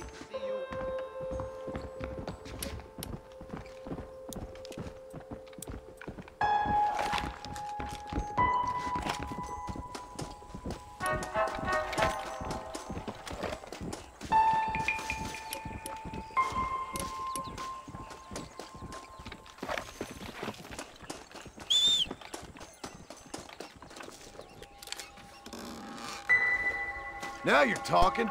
See you. Now you're talking.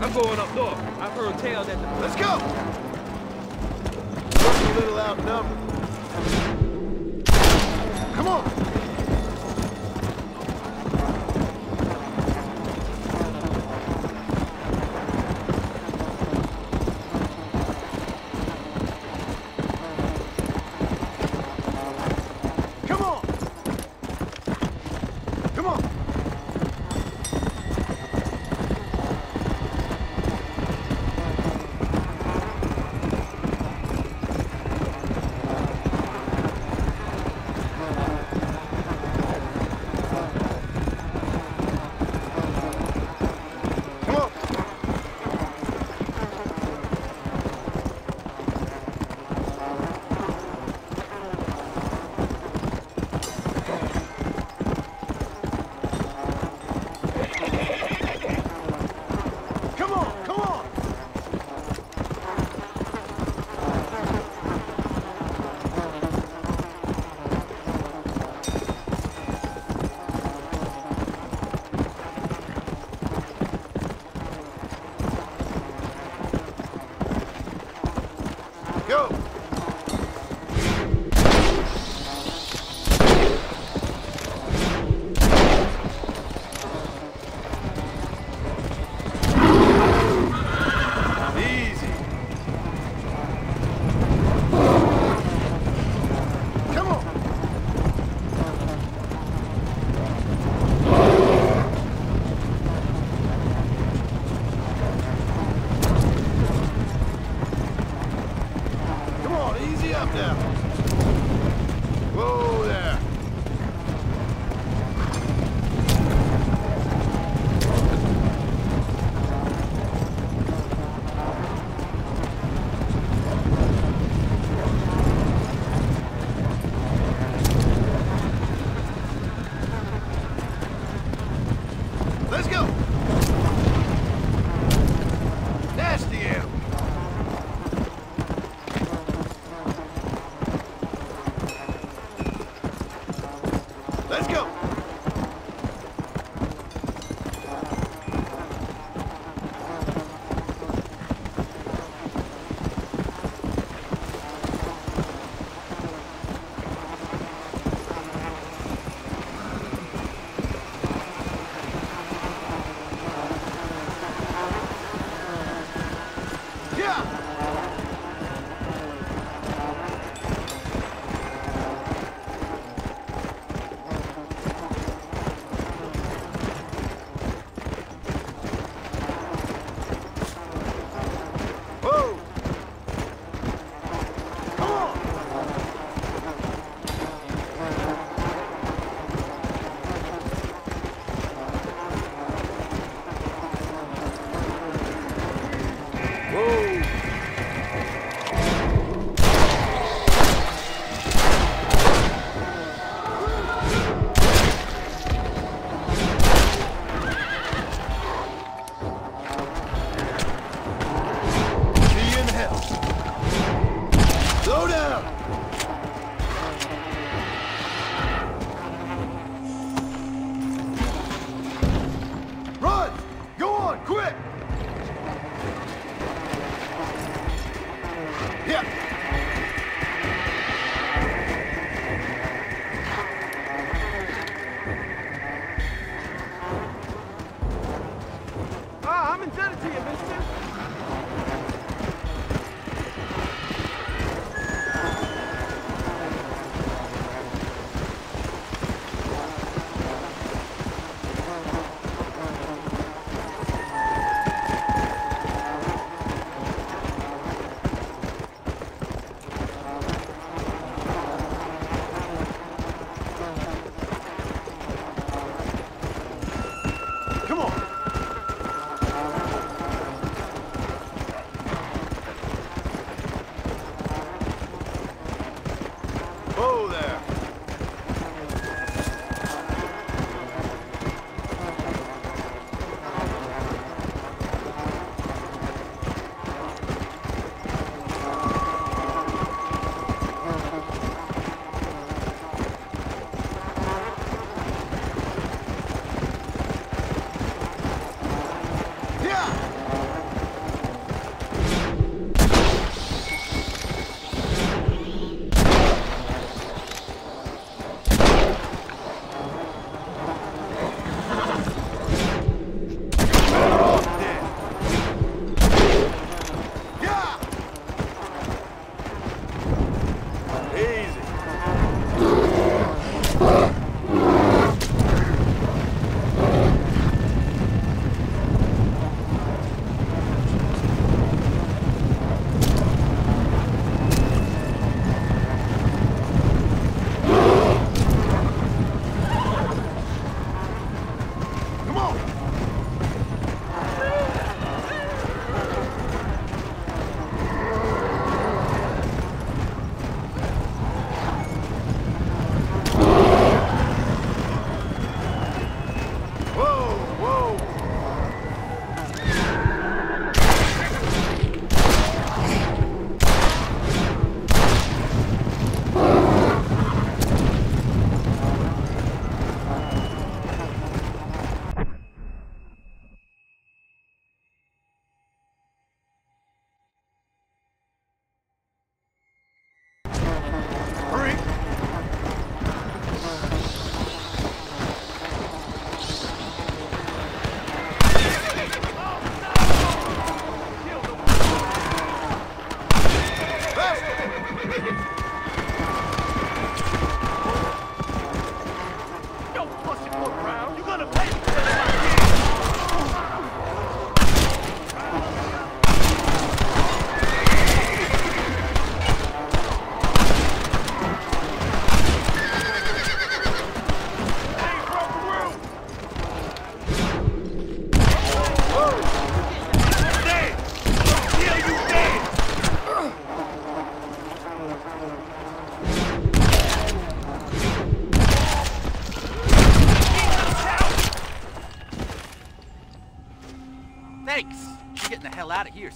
I'm going up north. I've heard tales that the... Let's go! We're a little outnumbered.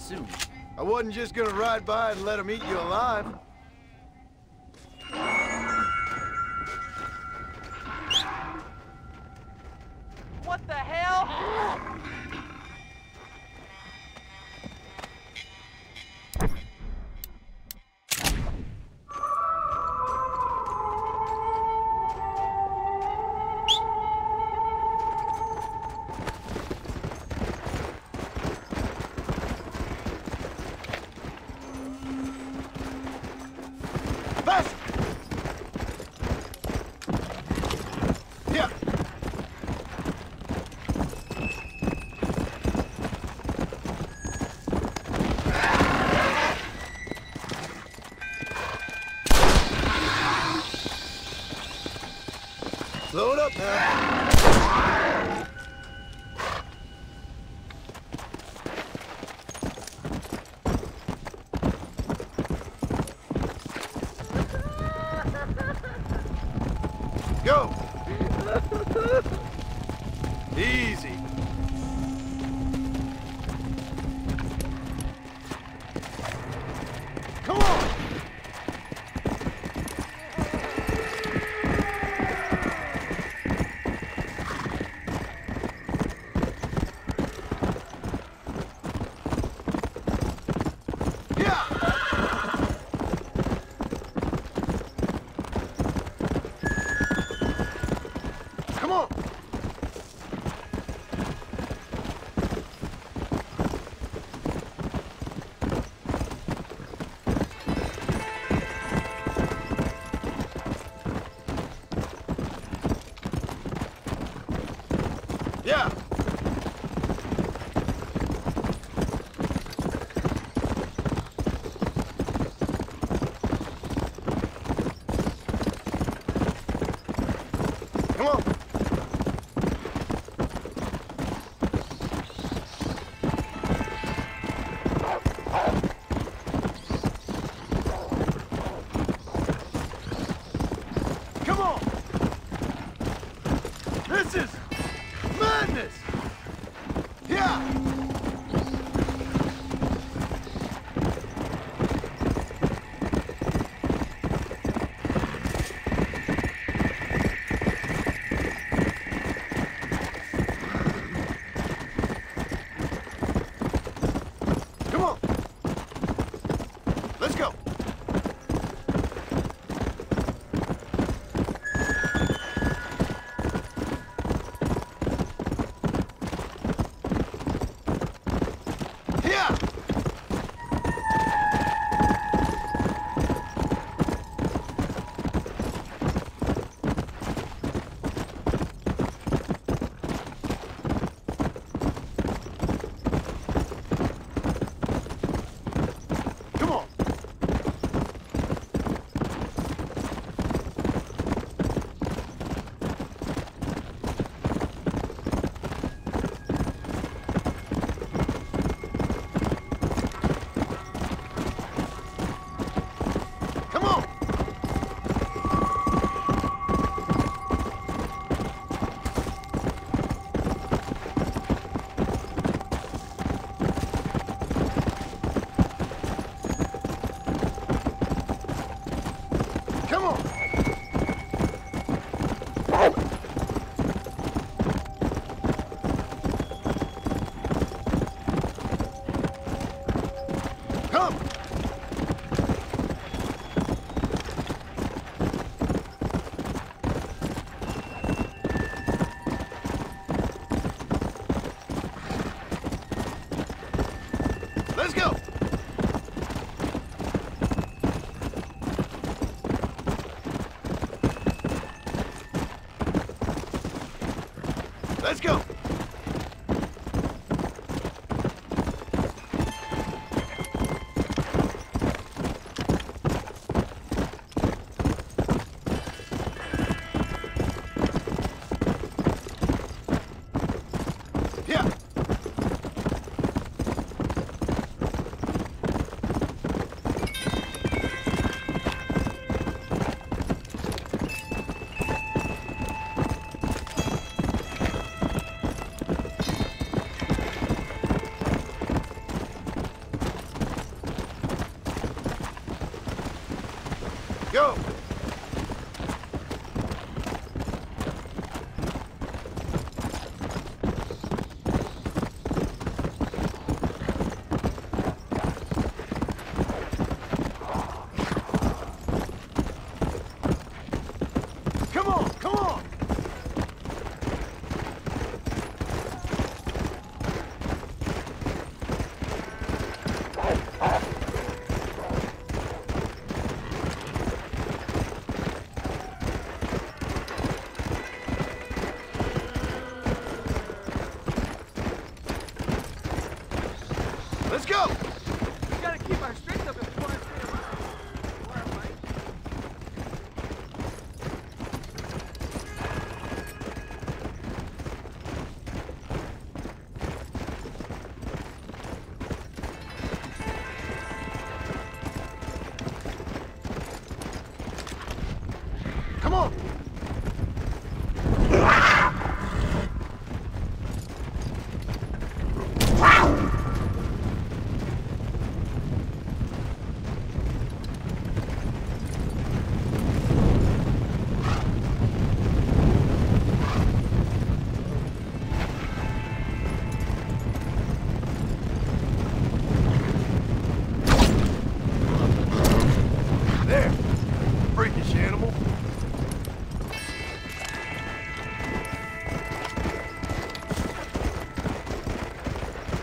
soon. I wasn't just gonna ride by and let them eat you alive.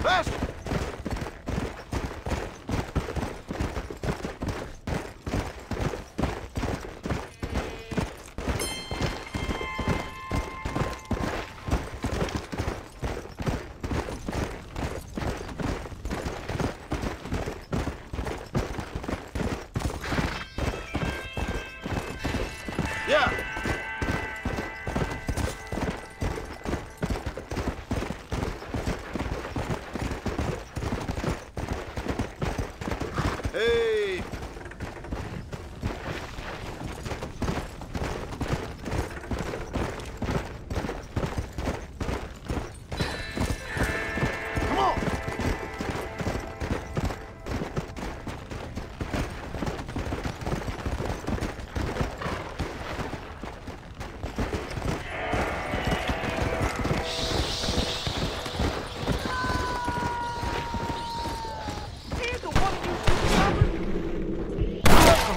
Faster!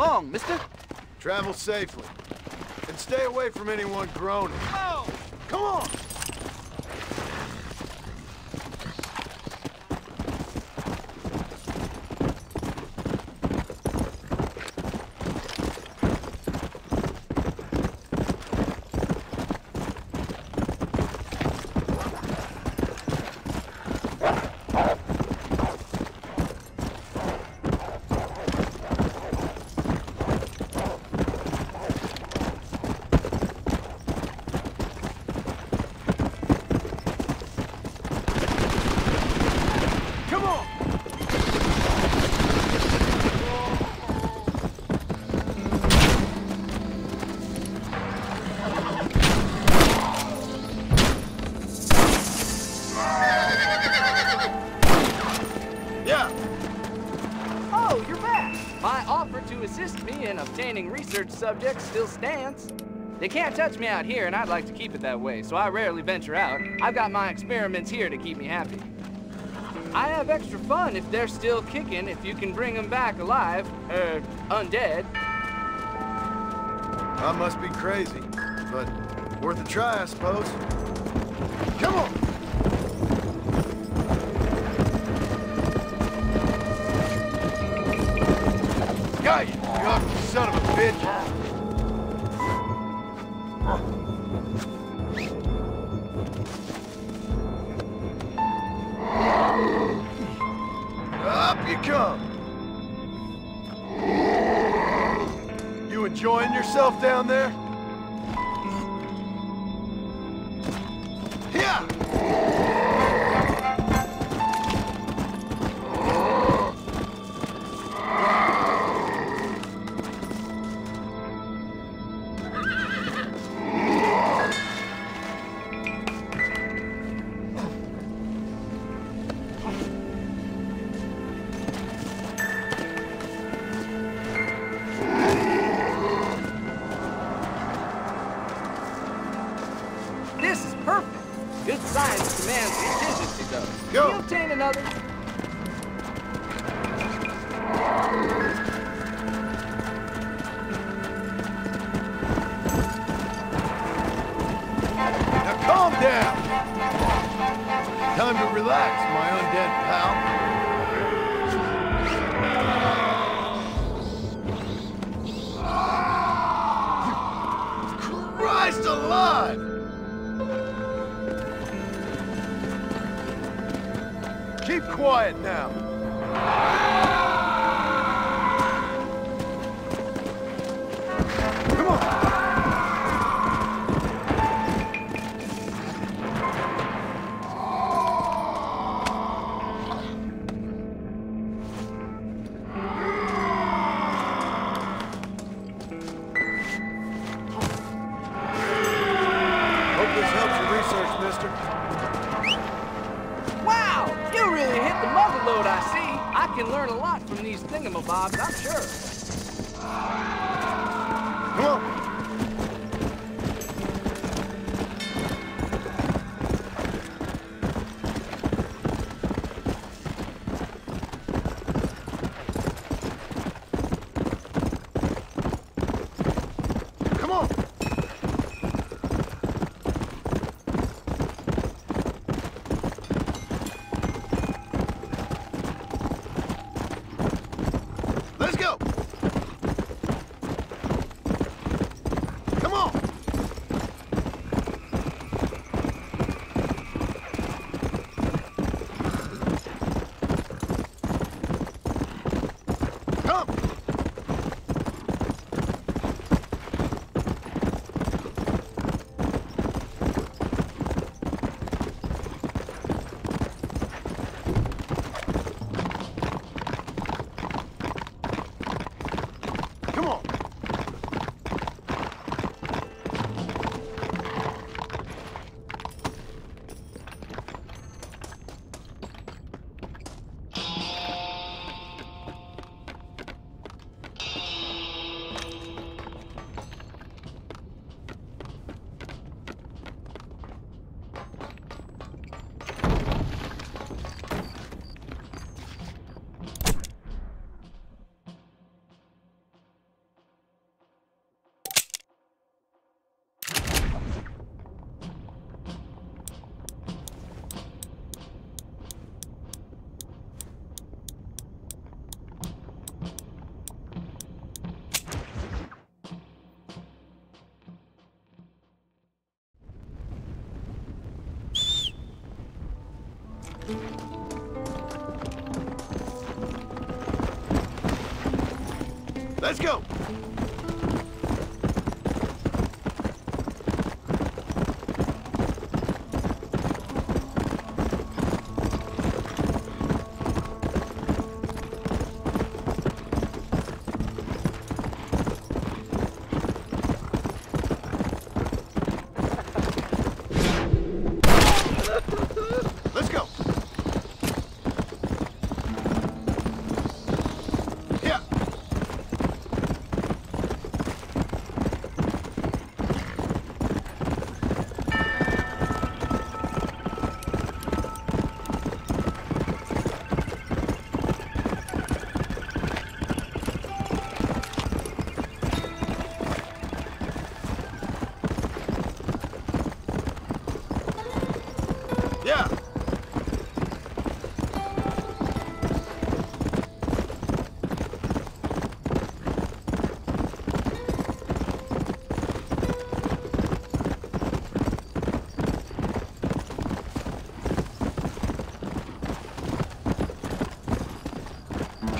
along, mister. Travel safely. And stay away from anyone groaning. Oh! Come on! In obtaining research subjects still stands. They can't touch me out here, and I'd like to keep it that way, so I rarely venture out. I've got my experiments here to keep me happy. I have extra fun if they're still kicking, if you can bring them back alive, er, undead. I must be crazy, but worth a try, I suppose. Come on! Bitch! Science demands contingency, though. Go. Can you obtain another? Quiet load, I see. I can learn a lot from these thingamabobs, I'm sure. Come on. Let's go.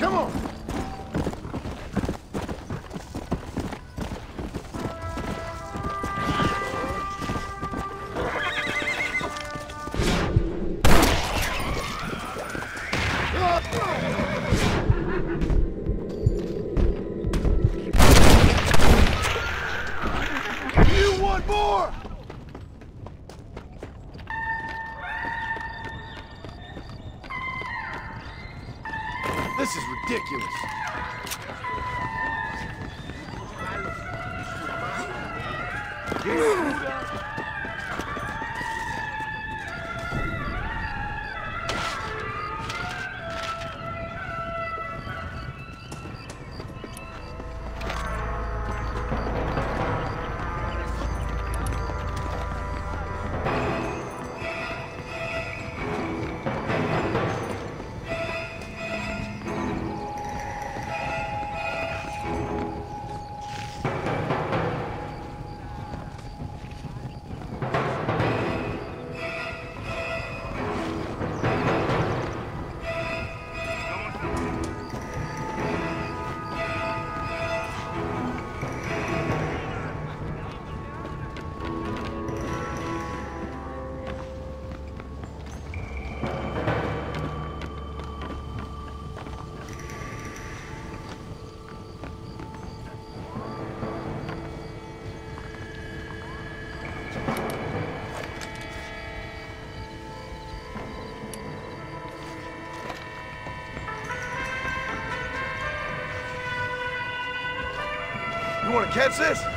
Come on. Catch this?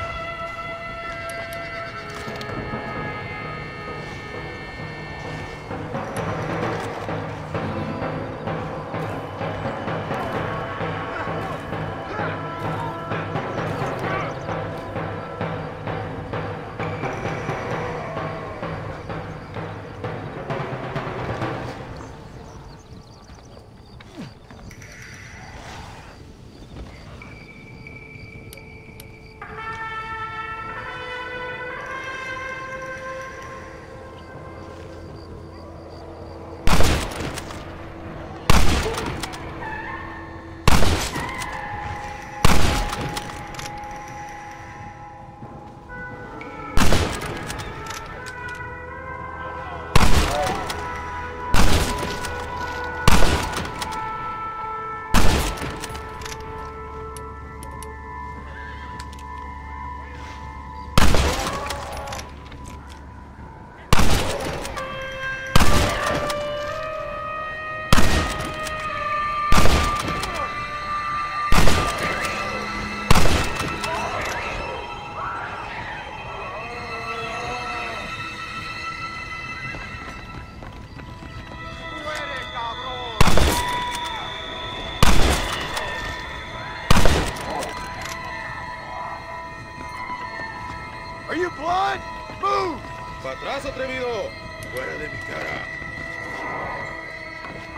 Are? Move! ¡Para atrás, atrevido! ¡Fuera de mi cara!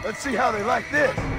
Let's see how they like this.